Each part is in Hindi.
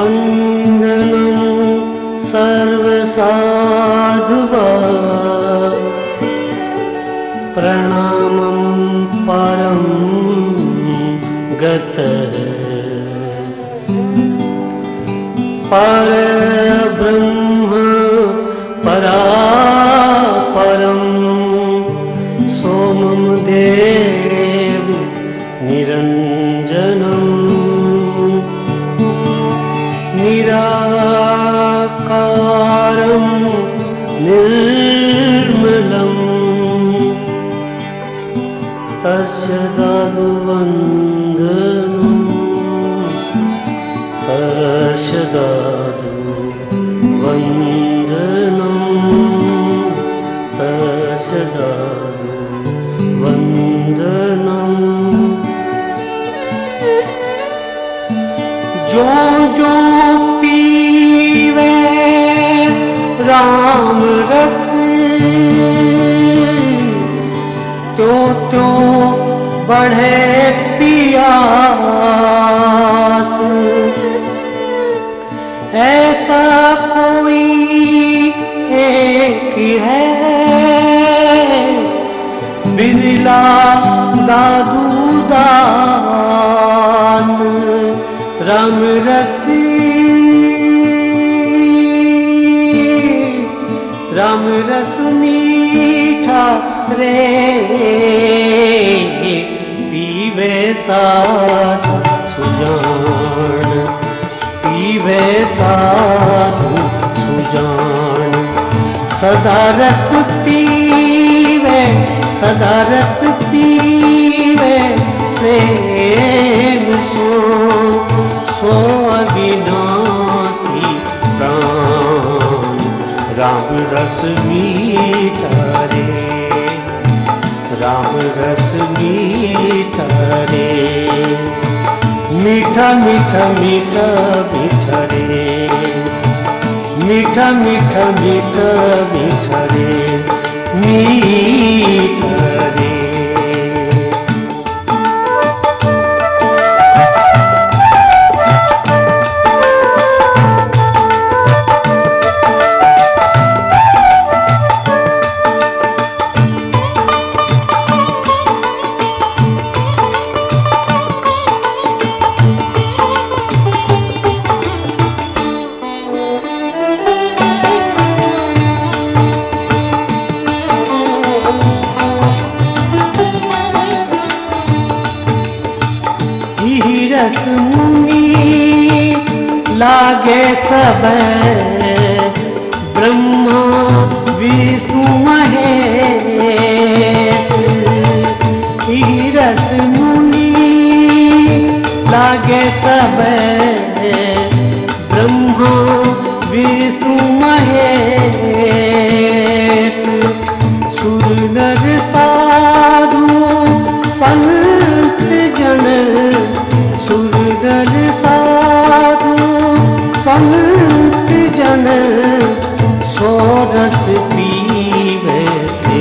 वन्दनं सर्वसाधुवा। प्रणामं परं गतः। पर वन्दनं जो जो पीवे राम रस तो तो बढ़े पियास। ऐसा मिला दादू दास रम रसी। रम रस मीठा रे। पीवे साथ, सुजान। पीवे साथ, सुजान। सदा रस पी सदा रस पीवे, प्रेम सो सो अविनाशी राम राम रस मीठा रे राम रस मीठा रे मीठा मीठा मीठा मीठा रे मीठा मीठा मीठा मीठा रे मीठरे मैं नयन सोरस पीवे से।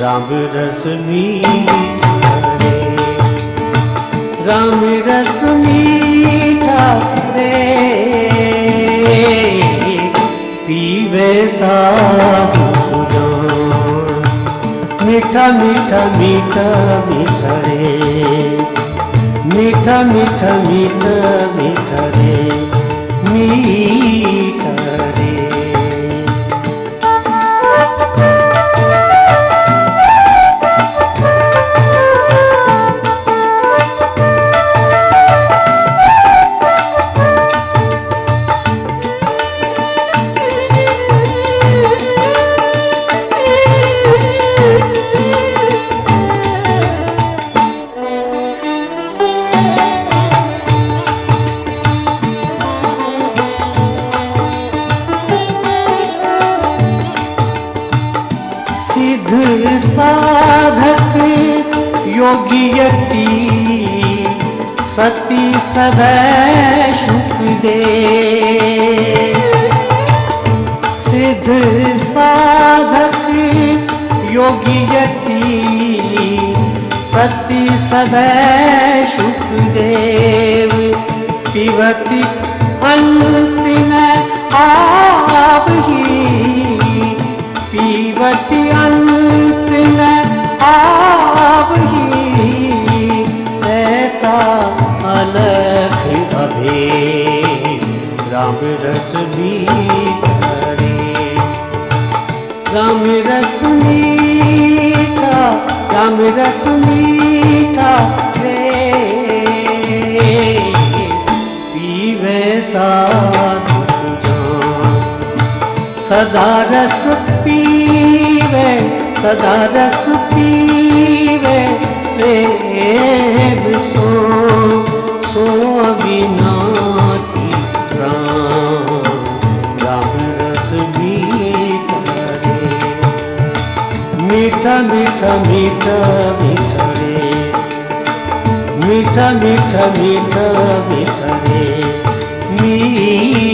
राम रस मीठा रे राम रस मीठा रे पीवे सा मीठा मीठा मीठा मीठा रे मीठा मीठा मीठा मीठा रे ಗೀತಾ सद सुखदेव सिद्ध साधक योग्यती सति सद सुखदेव पिबति राम रस मीठा राम रस मीठा रे। पीवे साधु जान सदा रस पीवे सदा रस पीवे प्रेम सो मीठा मीठा मीठा मीठा रे। मीठा मीठा मीठा मीठा रे। मीठा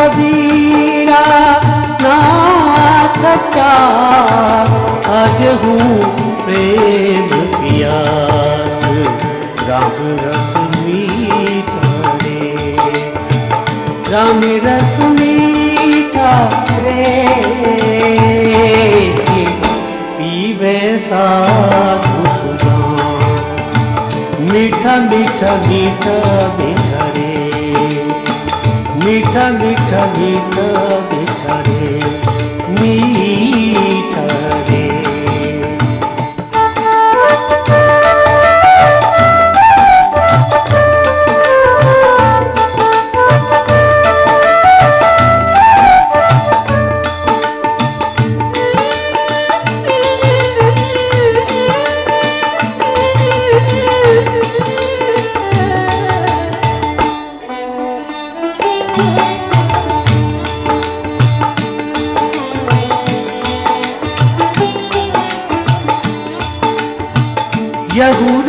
कबीरा नाथ क्या आज हूँ प्रेम पियास राम रस मीठा रे राम रस मीठा रे पीवे साधु मीठा मीठा मीठा मीठा मीठा मीठा मीठा मीठा रे मीठा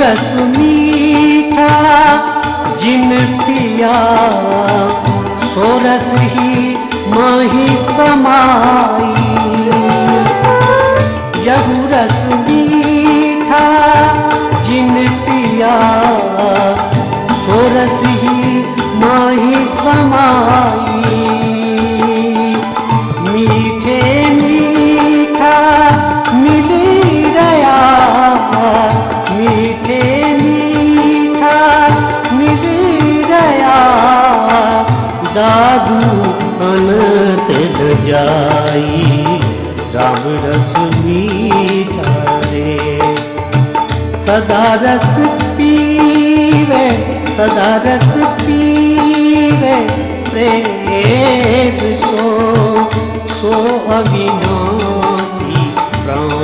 रस मीठा जिन पिया सो ही माही समाई। जाई राम रस मीठा रे सदा रस पीवे, सदा रस पीवे, प्रेम सो सो अविनाशी प्राण।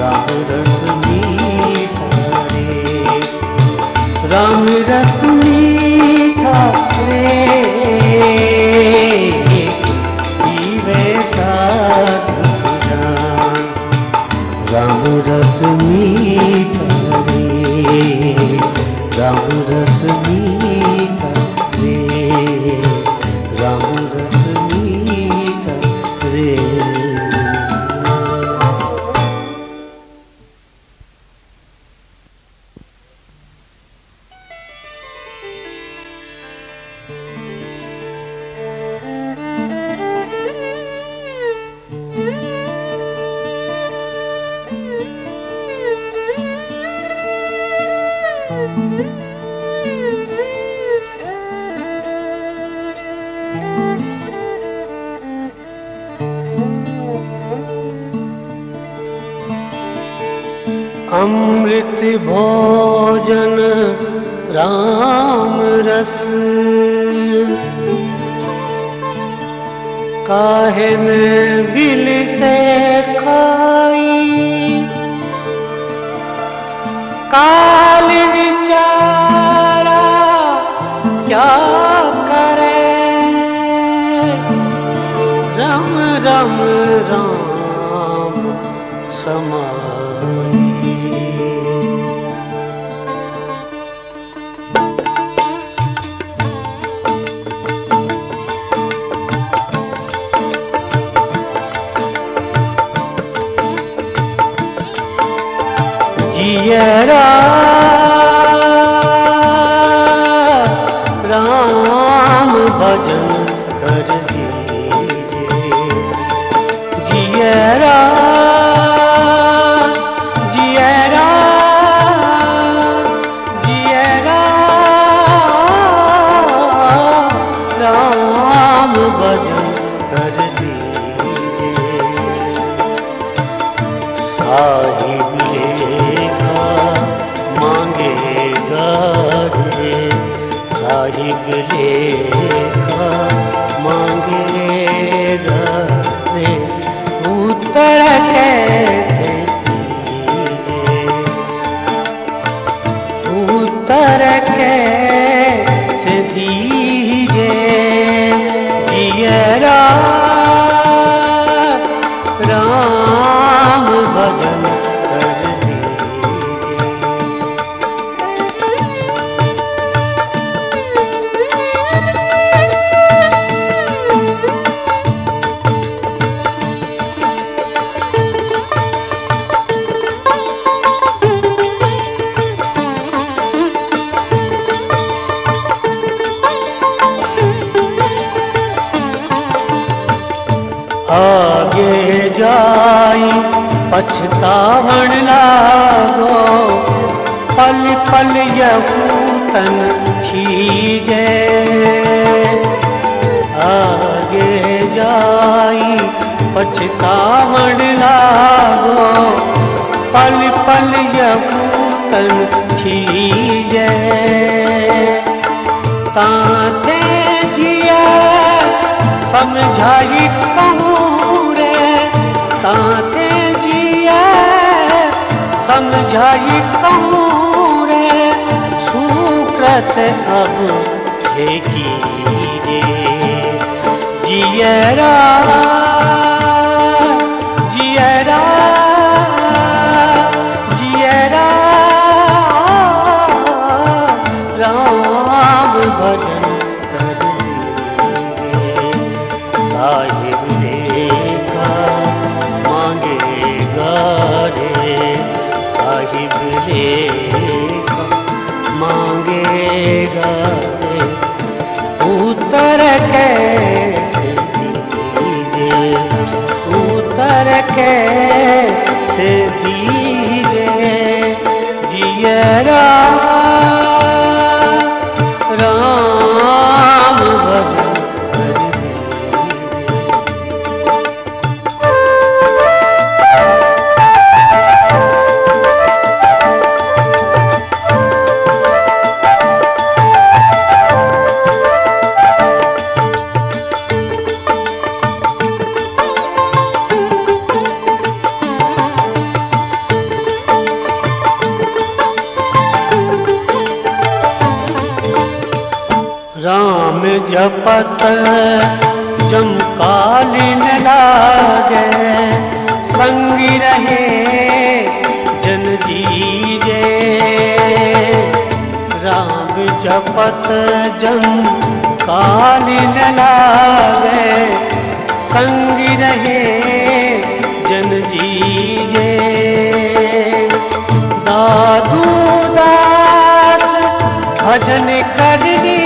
राम रस मीठा रे राम रस मीठा रस अमृत भोजन राम रस। काहे में बिल से खाई? काल विचारा क्या करे? रम रम, राम समाई। पल पल यहूतन खीजे आगे जाई पछतावण लागो। पल पल यहूतन खीजे ताते जिया समझाई कहूँ रे ताते जिया समझाई कहूँ सुकृत अब कीजिए जियरा जियरा जियरा राम भजन रे। मांगेगा रे उत्तर कैसे दीजिए? उत्तर कैसे दीजिए? जियरा राम जपत जमकालीन लागे। संगी रहे जन जीजे। राम जपत जम कालीन लागे। संगी रहे जन जीजे। दादू दास भजन कर दीजे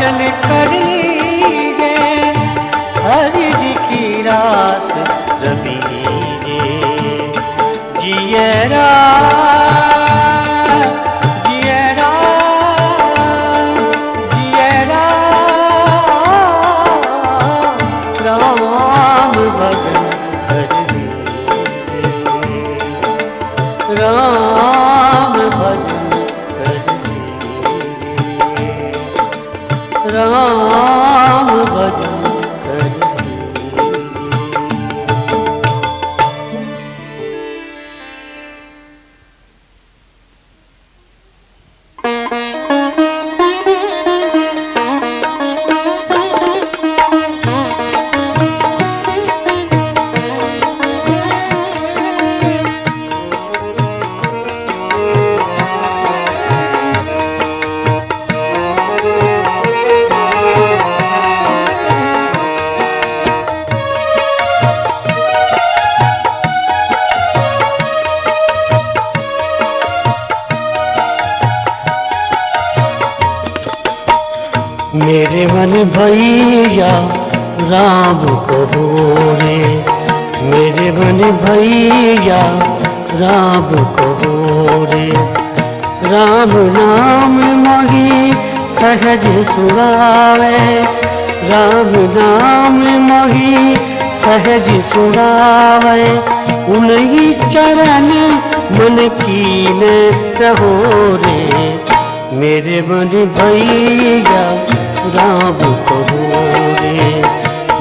भजन कर दीजे हरि जी की रास रबीजे जियरा जियरा मेरे मन भैया, राम कहो रे मेरे मन भैया, राम कहो रे राम नाम मोही, सहज सुनावे राम नाम मोही, सहज सुनावे उन्हीं चरण मन कीन रहो रे। मेरे मन भैया राम कहो रे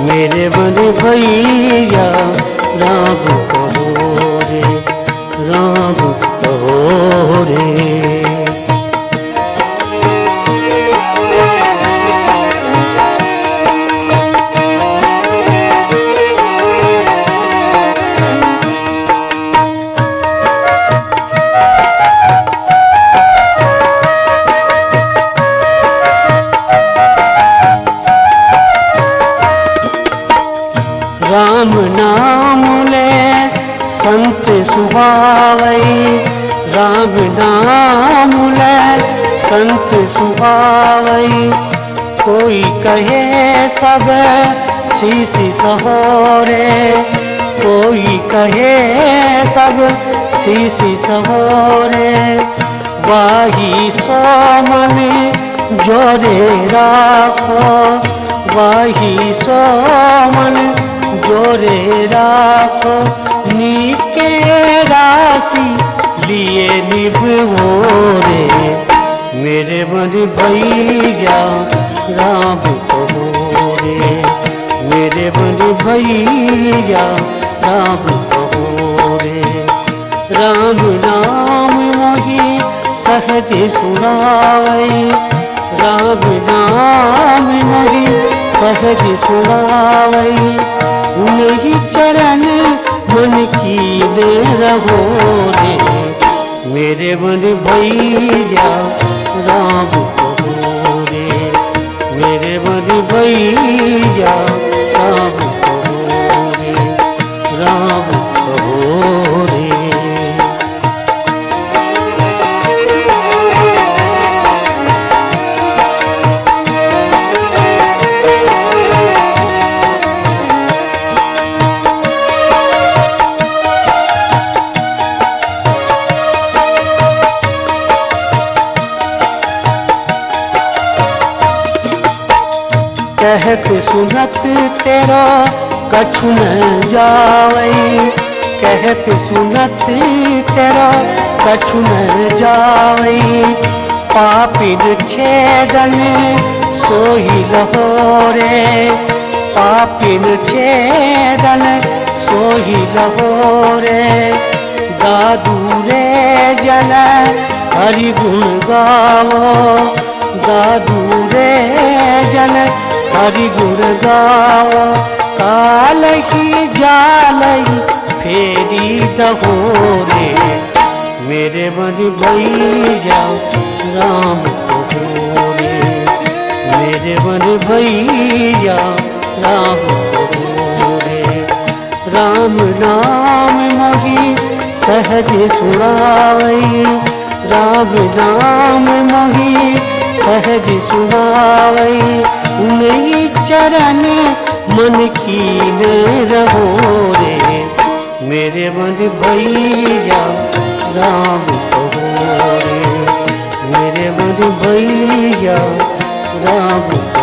मेरे बड़े भैया राम कहो रे राम सब शीश सहोरे। कोई कहे सब, शीश सहोरे। वाही सोमन जोरे राखो। वाही सोमन जोरे राखो। नीके राशि लिए निभो रे। मेरे मन भैया राम मन भैया, राम कहो रे राम नाम मोही सहज सुनावई राम नाम मोही सहज सुनावई उन्हीं चरण मन की दे रहो रे मेरे मन भैया, राम कहो रे मेरे मन भैया, राम सुनत तेरा कछु न जावई। कहत सुनत तेरा कछु न जावई। पापिन छेदन सोही लहोरे। पापिन छेदन सोही लहोरे। दादू रे जन हरि गुण गावो। दादू रे जन हरि गुण गाओ काल की जाल फेरी दहोरे मेरे मन भैया, राम कहोरे मेरे मन भैया, राम कहोरे राम नाम मोही सहज सुनाई राम नाम मोही सहज सुनावई उन्हीं चरण मन की रहो रे। मेरे मन भैया, राम कहो रे। मेरे मन भैया, राम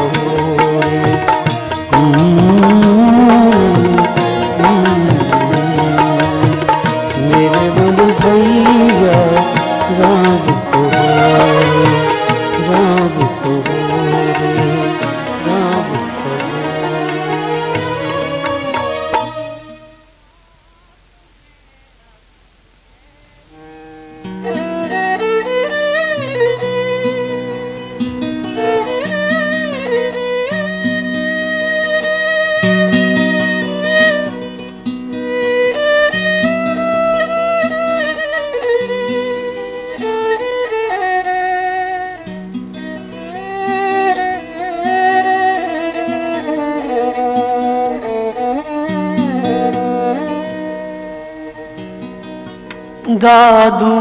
दादू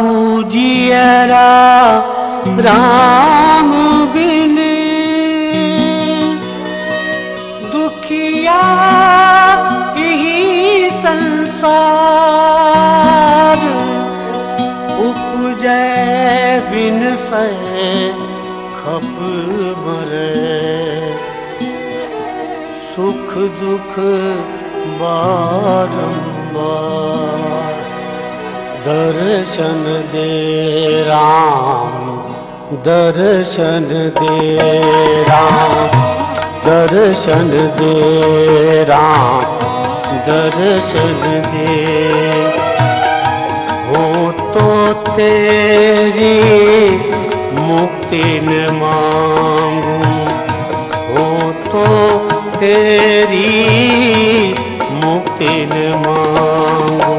जियरा राम बिन दुखिया यही संसार उपजय बिन से खप मरे। सुख दुख बारंबार दर्शन दे राम, दर्शन दे राम, दर्शन दे राम, दर्शन दे। हो तो तेरी मुक्ति न मांगू, हो तो तेरी मुक्ति न मांगू।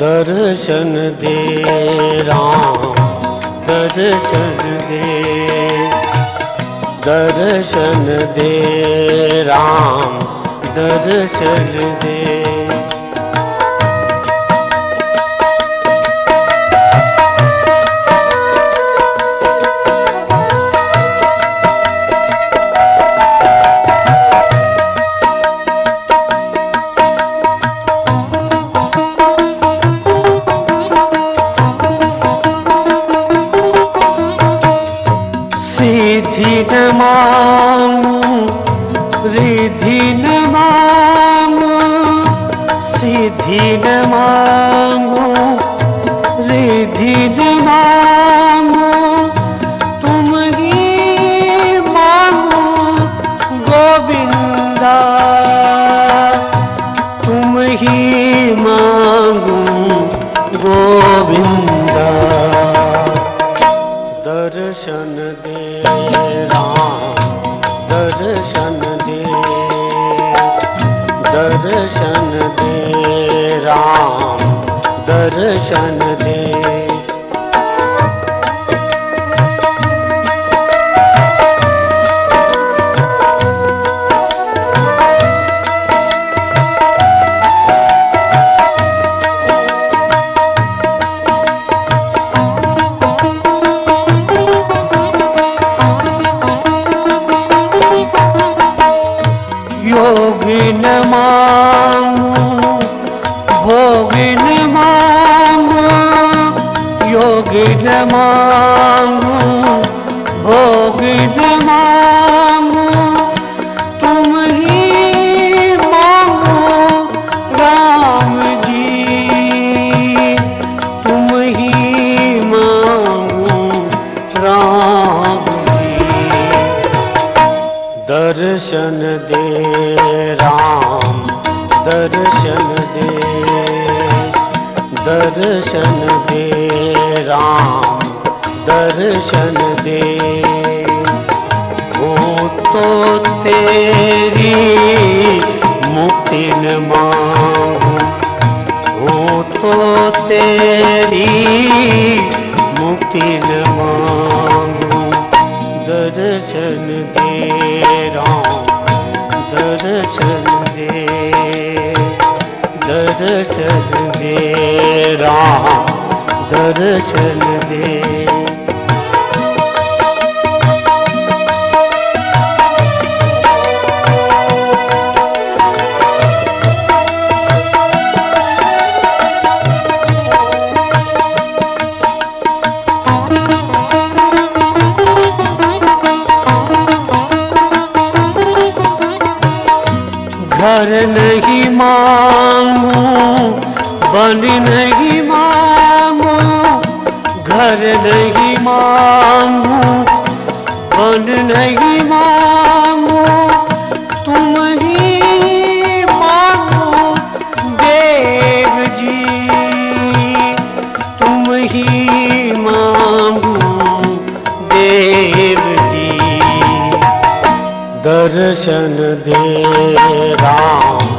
दर्शन दे राम दर्शन दे। दर्शन दे राम दर्शन दे। दर्शन दे। दर्शन दे, राम दर्शन दे दर्शन दे, राम दर्शन दे। वो तो तेरी मुक्ति न मांगू वो तो तेरी मुक्ति न दर्शन दे राम दर्शन दे दर्शन दे राम दर्शन दे वर नहीं मांगू बन नहीं मांगू घर नहीं मांगू बन नहीं मांगू। दर्शन दे राम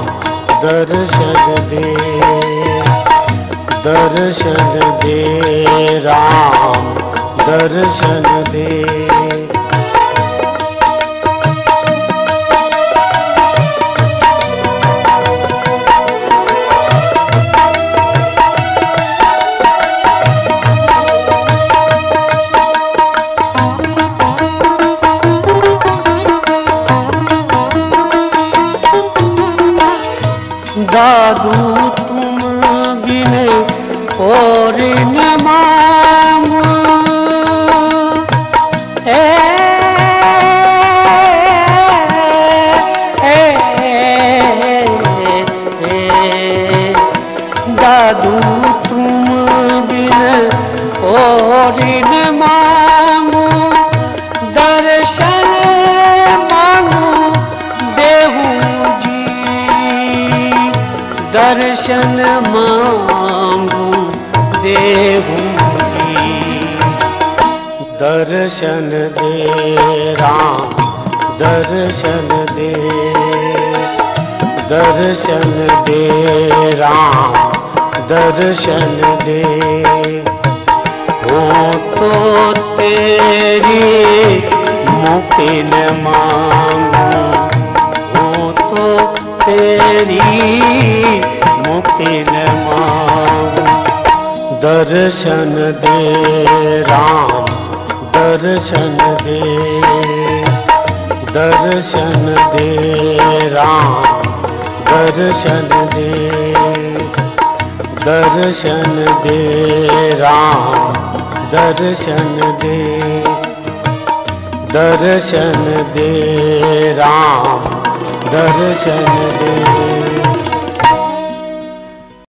दर्शन दे दर्शन दे राम दर्शन दे। दे राम, दर्शन दे। दर्शन दे राम, दर्शन दे। तो तेरी मुक्ति न मांगू। हो तो तेरी मुक्ति न मांगू। दर्शन दे राम दर्शन दे दर्शन दे राम, दर्शन दे दर्शन दे राम, दर्शन दे दर्शन दे राम, दर्शन दे।